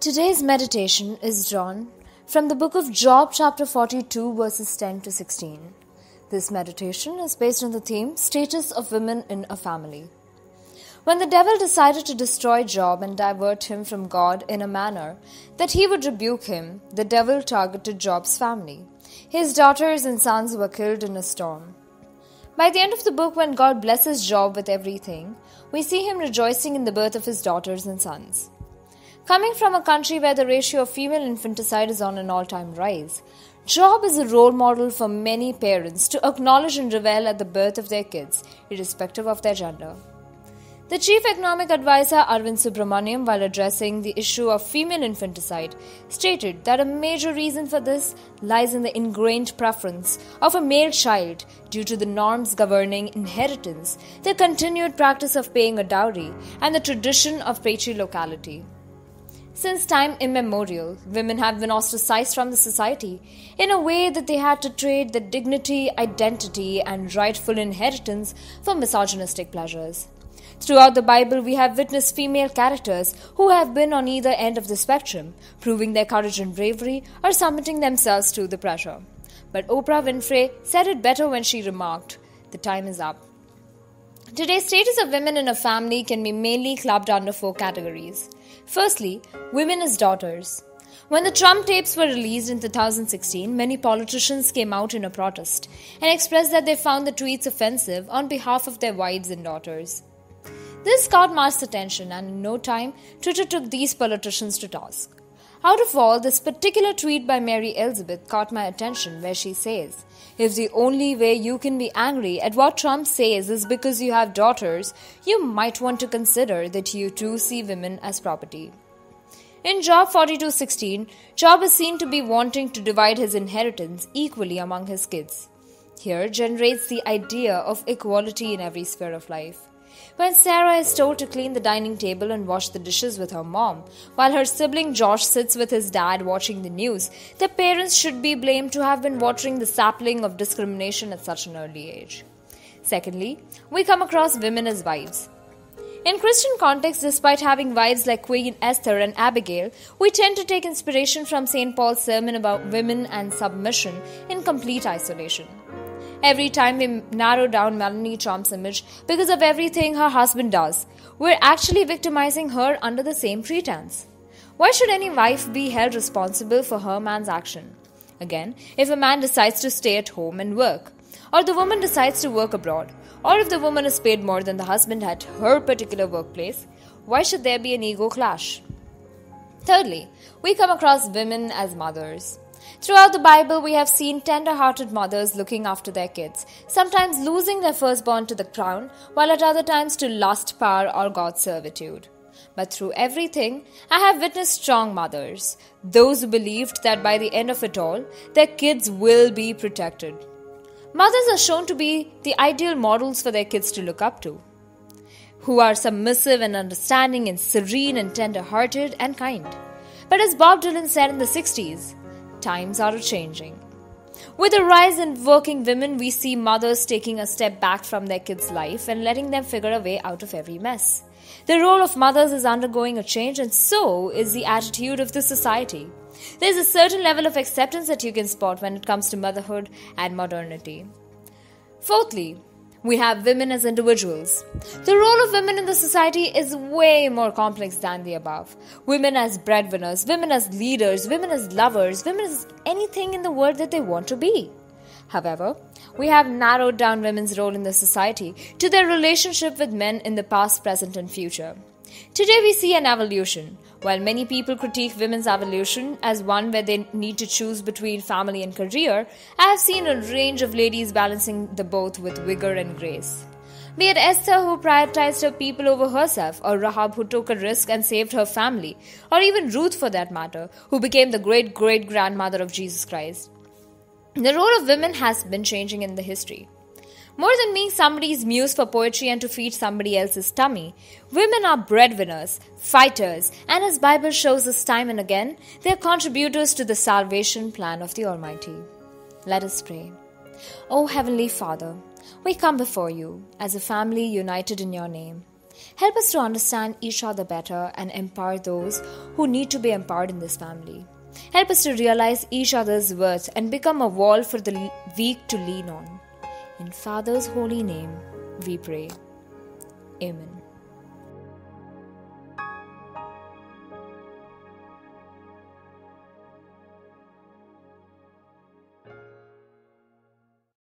Today's meditation is drawn from the book of Job, chapter 42, verses 10 to 16. This meditation is based on the theme Status of Women in a Family. When the devil decided to destroy Job and divert him from God in a manner that he would rebuke him, the devil targeted Job's family. His daughters and sons were killed in a storm. By the end of the book, when God blesses Job with everything, we see him rejoicing in the birth of his daughters and sons. Coming from a country where the ratio of female infanticide is on an all time rise, Job is a role model for many parents to acknowledge and revel at the birth of their kids, irrespective of their gender. The chief economic advisor Arvind Subramanian, while addressing the issue of female infanticide, stated that a major reason for this lies in the ingrained preference of a male child due to the norms governing inheritance, the continued practice of paying a dowry, and the tradition of patriarchality. Since time immemorial, women have been ostracized from the society in a way that they had to trade their dignity, identity, and rightful inheritance for misogynistic pleasures. Throughout the Bible, we have witnessed female characters who have been on either end of the spectrum, proving their courage and bravery or submitting themselves to the pressure. But Oprah Winfrey said it better when she remarked, The time is up. Today's status of women in a family can be mainly clubbed under four categories. Firstly, women as daughters. When the Trump tapes were released in 2016, many politicians came out in a protest and expressed that they found the tweets offensive on behalf of their wives and daughters. This caught mass attention, and in no time, Twitter took these politicians to task. Out of all, this particular tweet by Mary Elizabeth caught my attention, where she says, If the only way you can be angry at what Trump says is because you have daughters, you might want to consider that you too see women as property. In Job 42:16, Job is seen to be wanting to divide his inheritance equally among his kids. Here generates the idea of equality in every sphere of life. When Sarah is told to clean the dining table and wash the dishes with her mom, while her sibling Josh sits with his dad watching the news, the parents should be blamed to have been watering the sapling of discrimination at such an early age. Secondly, we come across women as wives. In Christian context, despite having wives like Queen Esther and Abigail, we tend to take inspiration from St. Paul's sermon about women and submission in complete isolation. Every time we narrow down Melania Trump's image because of everything her husband does, we're actually victimizing her under the same pretense. Why should any wife be held responsible for her man's action? Again, if a man decides to stay at home and work, or the woman decides to work abroad, or if the woman is paid more than the husband at her particular workplace, why should there be an ego clash? Thirdly, we come across women as mothers. Throughout the Bible, we have seen tender hearted mothers looking after their kids, sometimes losing their firstborn to the crown, while at other times to lust, power, or God's servitude. But through everything, I have witnessed strong mothers, those who believed that by the end of it all, their kids will be protected. Mothers are shown to be the ideal models for their kids to look up to, who are submissive and understanding and serene and tender hearted and kind. But as Bob Dylan said in the 60s, times are changing. With the rise in working women, we see mothers taking a step back from their kids' life and letting them figure a way out of every mess. The role of mothers is undergoing a change, and so is the attitude of the society. There's a certain level of acceptance that you can spot when it comes to motherhood and modernity. Fourthly, we have women as individuals. The role of women in the society is way more complex than the above. Women as breadwinners, women as leaders, women as lovers, women as anything in the world that they want to be. However, we have narrowed down women's role in the society to their relationship with men in the past, present, and future. Today we see an evolution. While many people critique women's evolution as one where they need to choose between family and career, I have seen a range of ladies balancing the both with vigor and grace. Be it Esther who prioritized her people over herself, or Rahab who took a risk and saved her family, or even Ruth for that matter, who became the great great grandmother of Jesus Christ. The role of women has been changing in the history. More than being somebody's muse for poetry and to feed somebody else's tummy, women are breadwinners, fighters, and as Bible shows us time and again, they are contributors to the salvation plan of the Almighty. Let us pray. O Heavenly Father, we come before you as a family united in your name. Help us to understand each other better and empower those who need to be empowered in this family. Help us to realize each other's worth and become a wall for the weak to lean on. In Father's holy name, we pray. Amen.